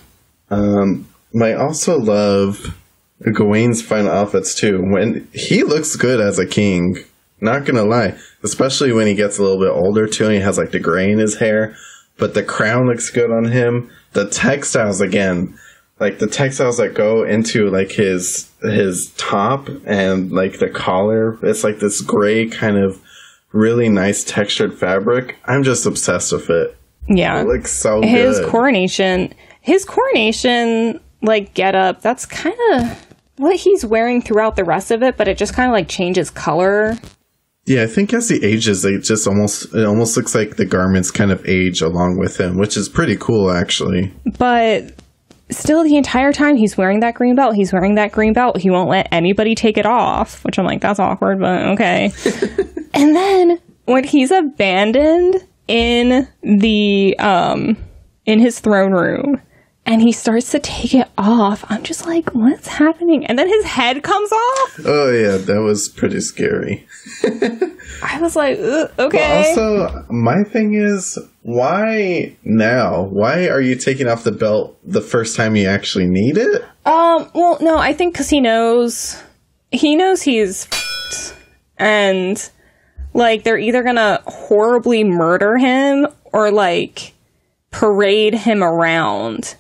Um, I also love Gawain's final outfits too. When he looks good as a king, not gonna lie, especially when he gets a little bit older too, and he has like the gray in his hair. But the crown looks good on him. The textiles again, like the textiles that go into like his his top and like the collar. It's like this gray kind of really nice textured fabric. I'm just obsessed with it. Yeah. It looks so good. his good. coronation his coronation like get up that's kind of what he's wearing throughout the rest of it but it just kind of like changes color Yeah, I think as he ages, it just almost it almost looks like the garments kind of age along with him, which is pretty cool actually. but still the entire time he's wearing that green belt he's wearing that green belt. He won't let anybody take it off which i'm like that's awkward but okay. And then when he's abandoned in the um in his throne room and he starts to take it off i'm just like what's happening and then his head comes off Oh yeah, that was pretty scary. I was like, "Ugh, But okay. also, my thing is, why now? Why are you taking off the belt the first time you actually need it? um, well, no, I think because he knows, he knows he's, f***ed. and like they're either gonna horribly murder him or like parade him around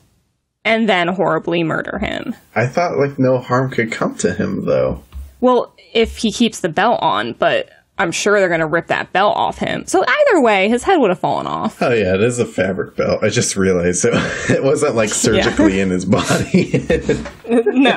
and then horribly murder him. I thought like no harm could come to him though. Well, if he keeps the belt on, but I'm sure they're gonna rip that belt off him. So either way, his head would have fallen off. Oh yeah, it is a fabric belt. I just realized it, it wasn't like surgically in his body. no.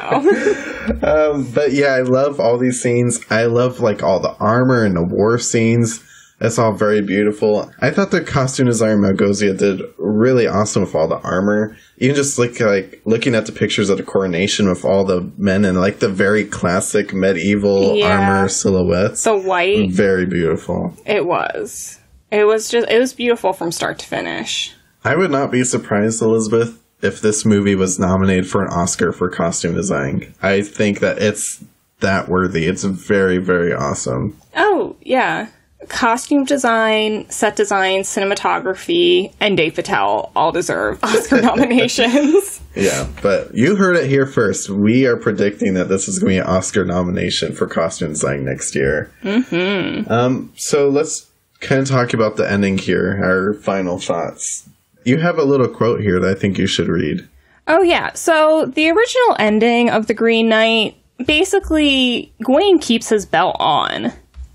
Um, but yeah, I love all these scenes. I love like all the armor and the war scenes. That's all very beautiful. I thought the costume designer Malgosia did really awesome with all the armor. Even just like like looking at the pictures of the coronation with all the men and like the very classic medieval Yeah. armor silhouettes. the white very beautiful. It was. It was just it was beautiful from start to finish. I would not be surprised, Elizabeth, if this movie was nominated for an Oscar for costume design. I think that it's that worthy. It's very, very awesome. Oh, yeah. Costume design, set design, cinematography, and Dev Patel all deserve Oscar nominations. Yeah, but you heard it here first. We are predicting that this is going to be an Oscar nomination for costume design next year. Mm-hmm. Um, so let's kind of talk about the ending here, our final thoughts. You have a little quote here that I think you should read. Oh, yeah. So the original ending of The Green Knight basically, Gawain keeps his belt on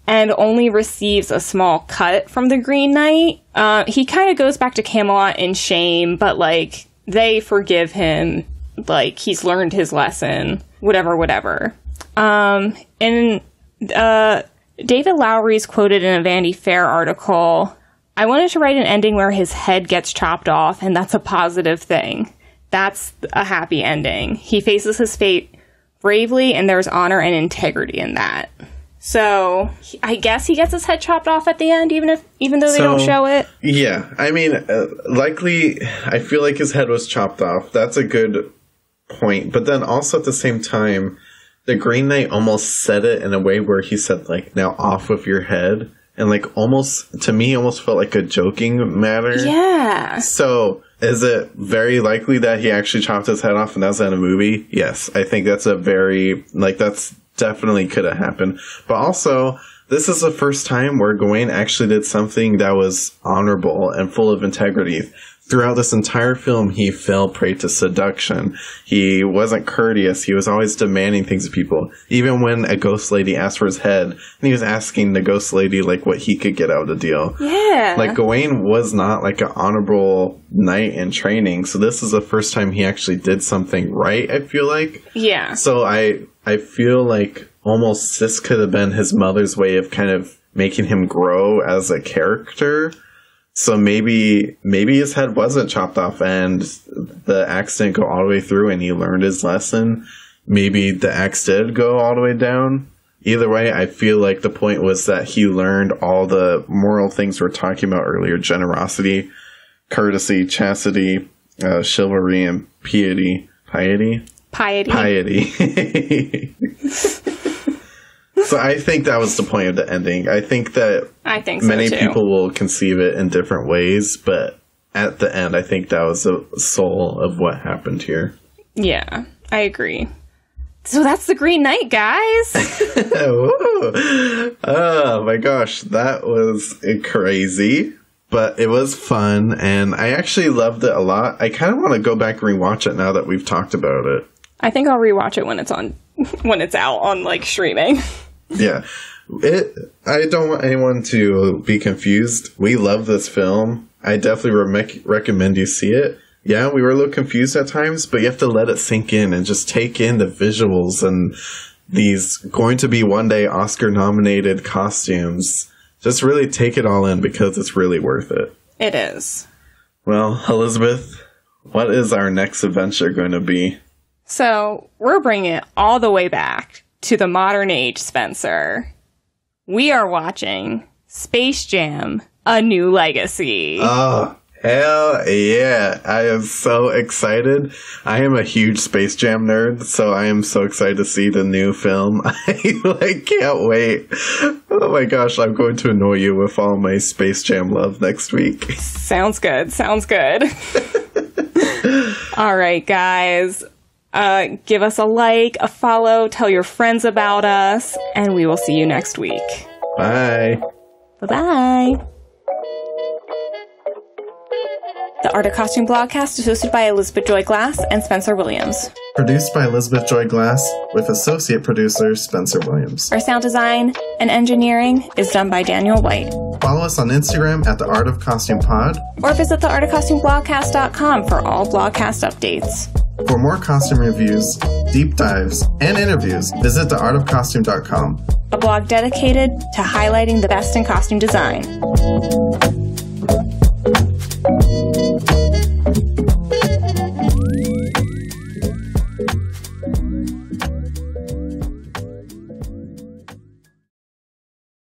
and only receives a small cut from the Green Knight. Uh, he kind of goes back to Camelot in shame, but like they forgive him. Like he's learned his lesson, whatever, whatever. Um, and uh, David Lowery's quoted in a Vanity Fair article. I wanted to write an ending where his head gets chopped off, and that's a positive thing. That's a happy ending. He faces his fate bravely, and there's honor and integrity in that. So he- I guess he gets his head chopped off at the end, even if even though they don't show it. Yeah, I mean, uh, likely, I feel like his head was chopped off. That's a good point. But then also at the same time, the Green Knight almost said it in a way where he said, like, now off with your head. And, like, almost, to me, almost felt like a joking matter. Yeah. So, is it very likely that he actually chopped his head off and that's in a movie? Yes. I think that's a very, like, that's definitely could have happened. But also, this is the first time where Gawain actually did something that was honorable and full of integrity. Throughout this entire film, he fell prey to seduction. He wasn't courteous. He was always demanding things of people. Even when a ghost lady asked for his head, and he was asking the ghost lady, like, what he could get out of the deal Yeah. like Gawain was not like an honorable knight in training, so this is the first time he actually did something right. I feel like yeah. so. I I feel like almost this could have been his mother's way of kind of making him grow as a character. So maybe maybe his head wasn't chopped off, and the axe didn't go all the way through, and he learned his lesson. Maybe the axe did go all the way down. Either way, I feel like the point was that he learned all the moral things we are talking about earlier generosity, courtesy, chastity, uh, chivalry, and piety. Piety? Piety. Piety. so I think that was the point of the ending. I think that I think so many too. people will conceive it in different ways, but at the end, I think that was the soul of what happened here. Yeah, I agree. So that's the Green Knight, guys. oh my gosh, that was crazy, but it was fun, and I actually loved it a lot. I kind of want to go back and rewatch it now that we've talked about it. I think I'll rewatch it when it's on, when it's out on like streaming. Yeah, it. I don't want anyone to be confused. We love this film. I definitely re- recommend you see it. Yeah, we were a little confused at times, but you have to let it sink in and just take in the visuals and these going to be one day Oscar nominated costumes. Just really take it all in because it's really worth it. It is. Well, Elizabeth, what is our next adventure going to be? So, we're bringing it all the way back to the modern age, Spencer. We are watching Space Jam A New Legacy. Oh, Hell yeah. I am so excited. I am a huge Space Jam nerd, so I am so excited to see the new film. I like can't wait. Oh my gosh, I'm going to annoy you with all my Space Jam love next week. Sounds good. Sounds good. all right, guys. Uh, give us a like, a follow, tell your friends about us, and we will see you next week. Bye. Bye bye. The Art of Costume Blogcast is hosted by Elizabeth Joy Glass and Spencer Williams. Produced by Elizabeth Joy Glass, with associate producer Spencer Williams. Our sound design and engineering is done by Daniel White. Follow us on Instagram at the Art of Costume Pod, or visit the artofcostumeblogcast.com for all blogcast updates. For more costume reviews, deep dives, and interviews, visit theartofcostume.com, a blog dedicated to highlighting the best in costume design.